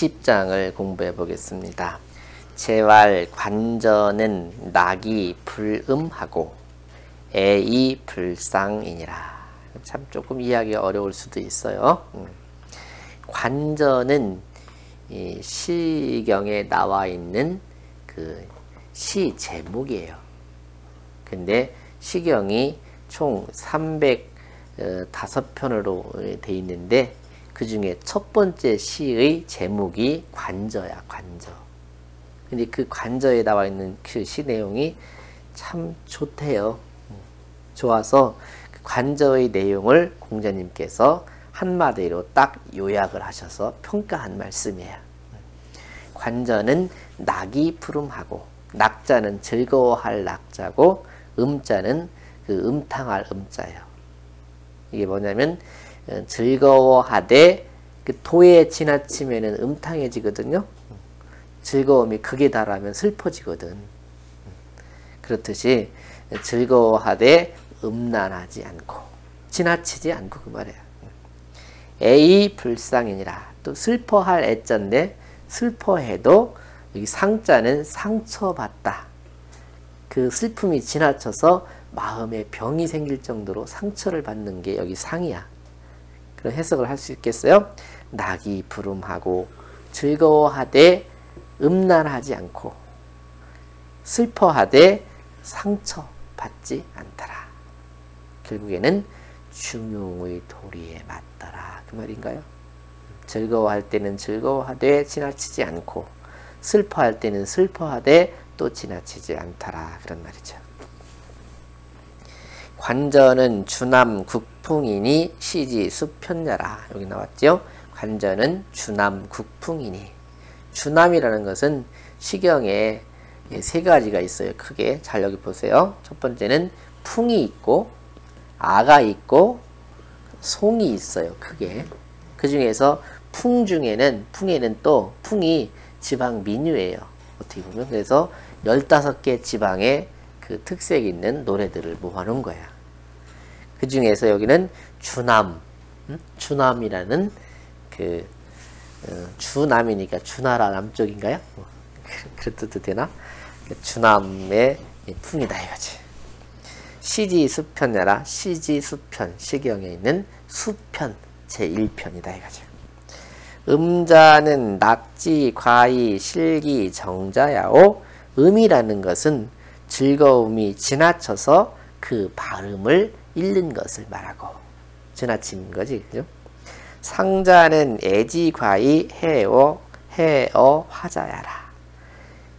20장을 공부해 보겠습니다. 재활 관전은 낙이 불음하고 애이 불상이니라. 참 조금 이해하기 어려울 수도 있어요. 음. 관전은 시경에 나와 있는 그 시 제목이에요. 근데 시경이 총 305편으로 돼 있는데 그 중에 첫 번째 시의 제목이 관저야, 관저. 근데 그 관저에 나와 있는 그 시 내용이 참 좋대요. 좋아서 그 관저의 내용을 공자님께서 한마디로 딱 요약을 하셔서 평가한 말씀이에요. 관저는 낙이 푸름하고 낙자는 즐거워할 낙자고 음자는 그 음탕할 음자예요. 이게 뭐냐면 어, 즐거워하되 그 도에 지나치면은 음탕해지거든요. 즐거움이 극에 달하면 슬퍼지거든. 그렇듯이 즐거워하되 음란하지 않고 지나치지 않고 그 말이에요. 애이 불상이니라. 또 슬퍼할 애자인데 슬퍼해도 여기 상자는 상처받다. 그 슬픔이 지나쳐서 마음에 병이 생길 정도로 상처를 받는 게 여기 상이야. 그런 해석을 할 수 있겠어요? 낙이 부름하고 즐거워하되 음란하지 않고 슬퍼하되 상처받지 않더라. 결국에는 중용의 도리에 맞더라. 그 말인가요? 즐거워할 때는 즐거워하되 지나치지 않고 슬퍼할 때는 슬퍼하되 또 지나치지 않더라. 그런 말이죠. 관전은 주남 국 풍이니 시지 수편자라. 여기 나왔죠. 관전은 주남 국풍이니. 주남이라는 것은 시경에 세 가지가 있어요. 크게. 잘 여기 보세요. 첫 번째는 풍이 있고 아가 있고 송이 있어요. 크게. 그 중에서 풍 중에는 풍에는 또 풍이 지방 민요예요. 어떻게 보면 그래서 15개 지방의 그 특색 있는 노래들을 모아놓은 거야. 그 중에서 여기는 주남, 음? 주남이라는 그 어, 주남이니까 주나라 남쪽인가요? 뭐, 그렇도 되나? 주남의 풍이다 이거지. 시지 수편이라 시지 수편 시경에 있는 수편 제1편이다 이거죠. 음자는 낙지, 과이, 실기, 정자야오 음이라는 것은 즐거움이 지나쳐서 그 발음을 잃는 것을 말하고 지나친 거지 그죠? 상자는 애지, 과이, 해어, 화자야라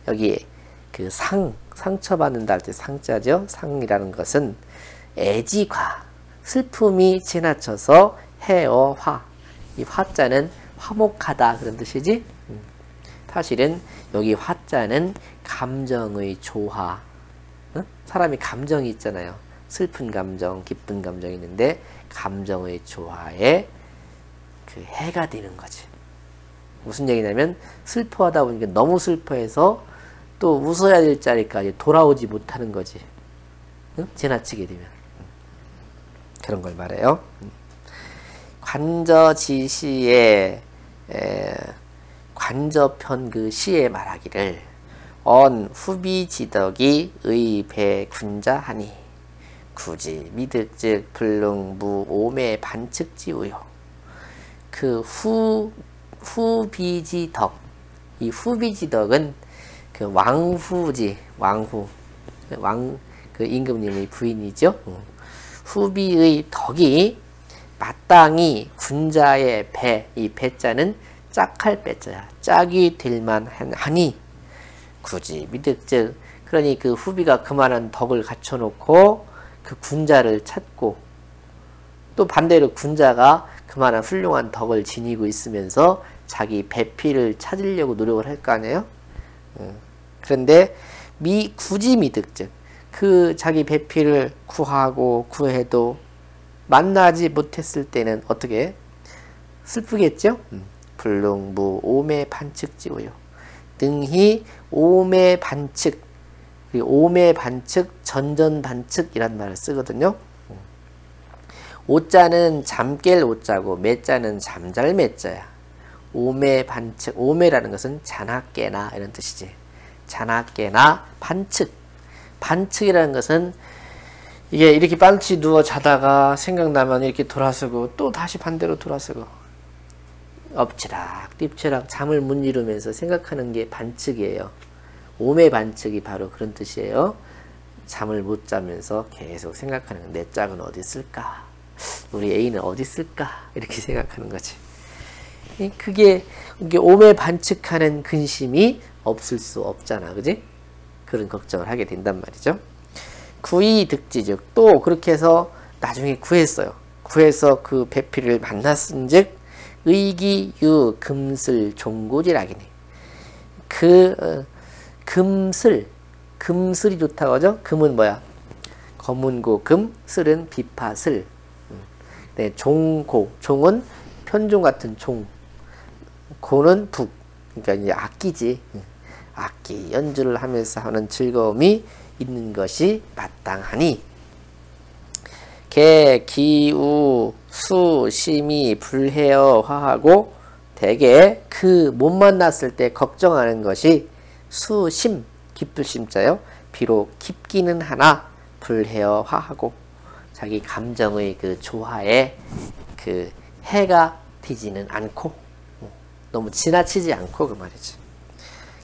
여기 그 상, 상처받는다 할 때 상자죠. 상이라는 것은 애지과 슬픔이 지나쳐서 해어, 화. 이 화자는 화목하다 그런 뜻이지. 음. 사실은 여기 화자는 감정의 조화. 사람이 감정이 있잖아요. 슬픈 감정, 기쁜 감정이 있는데 감정의 조화에 그 해가 되는 거지. 무슨 얘기냐면 슬퍼하다 보니까 너무 슬퍼해서 또 웃어야 될 자리까지 돌아오지 못하는 거지. 응? 지나치게 되면. 그런 걸 말해요. 관저지시의 관저편 그 시에 말하기를 언 후비지덕이 의배군자하니 굳이 미득즉 불능무 오매 반측지우요. 그 후, 후비지덕. 이 후비지덕은 그 왕후지, 왕후. 왕, 그 임금님의 부인이죠. 후비의 덕이 마땅히 군자의 배, 이 배자는 짝할 배자야. 짝이 될만 하니 굳이 미득즉 그러니 그 후비가 그만한 덕을 갖춰놓고 그 군자를 찾고 또 반대로 군자가 그만한 훌륭한 덕을 지니고 있으면서 자기 배필을 찾으려고 노력을 할 거 아니에요? 그런데 미 굳이 미득 즉 그 자기 배필을 구하고 구해도 만나지 못했을 때는 어떻게 슬프겠죠? 음. 불능무 오매 반측지우요. 등히 오매 반측 오매 반측 전전 반측이란 말을 쓰거든요. 음. 오자는 잠깰 오자고 매자는 잠잘 매자야. 오매 반측 오매라는 것은 자나 깨나 이런 뜻이지 자나 깨나 반측 반측이라는 것은 이게 이렇게 반치 누워 자다가 생각나면 이렇게 돌아서고 또 다시 반대로 돌아서고 엎치락 띠치락 잠을 못 이루면서 생각하는 게 반측이에요. 오매 반측이 바로 그런 뜻이에요. 잠을 못 자면서 계속 생각하는 내 짝은 어디 있을까? 우리 애인은 어디 있을까? 이렇게 생각하는 거지. 그게 오매 반측하는 근심이 없을 수 없잖아. 그지? 그런 걱정을 하게 된단 말이죠. 구이 득지 즉 또 그렇게 해서 나중에 구했어요. 구해서 그 배필을 만났은 즉 의기유 금슬 종고지락이네. 그 어, 금슬 금슬이 좋다고 하죠. 금은 뭐야? 검은고 금, 슬은 비파슬. 음. 네, 종고 종은 편종 같은 종. 고는 북. 그러니까 이제 악기지. 음. 악기 연주를 하면서 하는 즐거움이 있는 것이 마땅하니 개, 기우, 수, 심이 불해어 화하고 대개 그 못 만났을 때 걱정하는 것이 수심, 기쁠 심자요. 비록 깊기는 하나 불해어 화하고 자기 감정의 그 조화에 그 해가 되지는 않고 너무 지나치지 않고 그 말이지.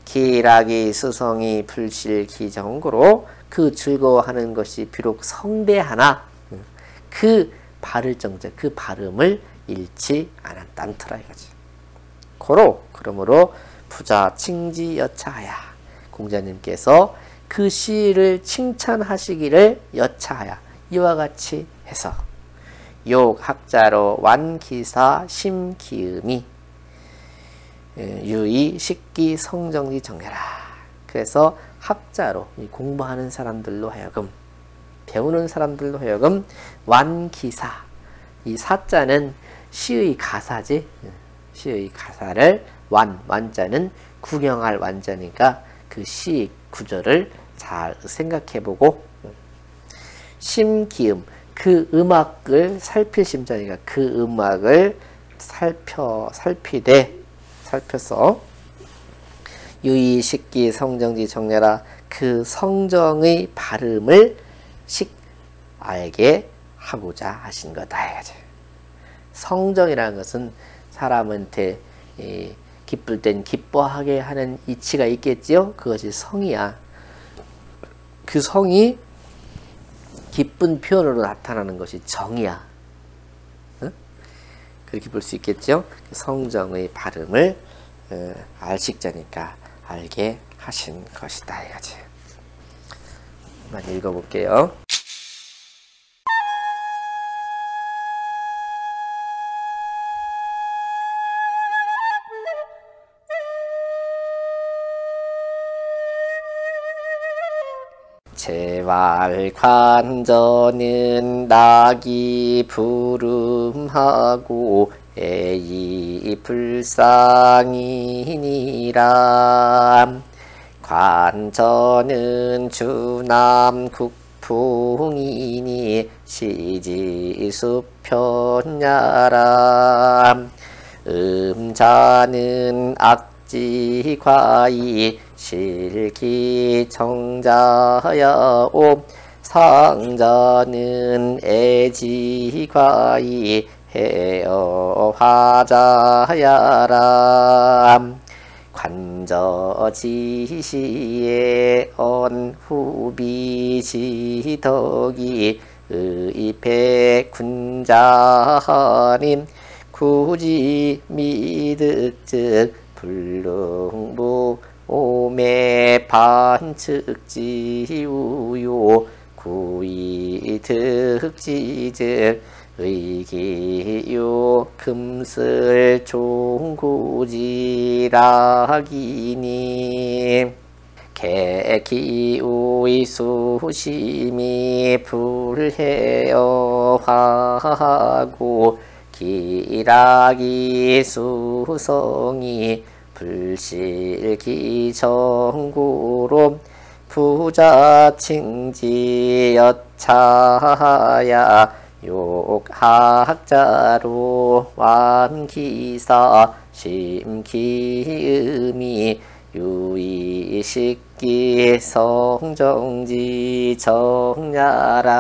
기락이 수성이 불실 기정구로 그 즐거워하는 것이 비록 성대하나 그 발을 정자 그 발음을 잃지 않았다 않더라 이거지. 고로 그러므로 부자 칭지 여차하야. 공자님께서 그 시를 칭찬하시기를 여차하야. 이와 같이 해서 욕 학자로 완기사 심기음이 유의 식기 성정지 정해라. 그래서 학자로 공부하는 사람들로 하여금 배우는 사람들로 하여금 완기사. 이 사자는 시의 가사지. 시의 가사를 완 완자는 구경할 완자니까 그 시 구절을 잘 생각해보고 심기음 그 음악을 살필 심자니까 그 음악을 살펴 살피되 살펴서 유의 식기 성정지 정례라 그 성정의 발음을 식 알게 하고자 하신 거다. 성정이라는 것은 사람한테 기쁠 땐 기뻐하게 하는 이치가 있겠지요. 그것이 성이야. 그 성이 기쁜 표현으로 나타나는 것이 정이야. 그렇게 볼 수 있겠죠. 그 성정의 발음을 어, 알식자니까 알게 하신 것이다 이거지. 한번 읽어볼게요. 제발 관전은 낙이 부름하고 에이 불상이니라. 관전은 주남 국풍이니 시지수편야람 음자는 악 지과이 실기청자야오 상자는 애지과이 해어 화자야람. 관저지시에 언후비지덕이 의패 군자님. 굳이 미득즉 불능부 오매 반측지우요 구이득지즉 의기요 금슬 종구지락이니 개기우의 수심이 불해어 화하고 기락이 수성이 불실기정구로 부자칭지여차야 욕학자로 완기사 심기음이 유의식기 성정지 정야라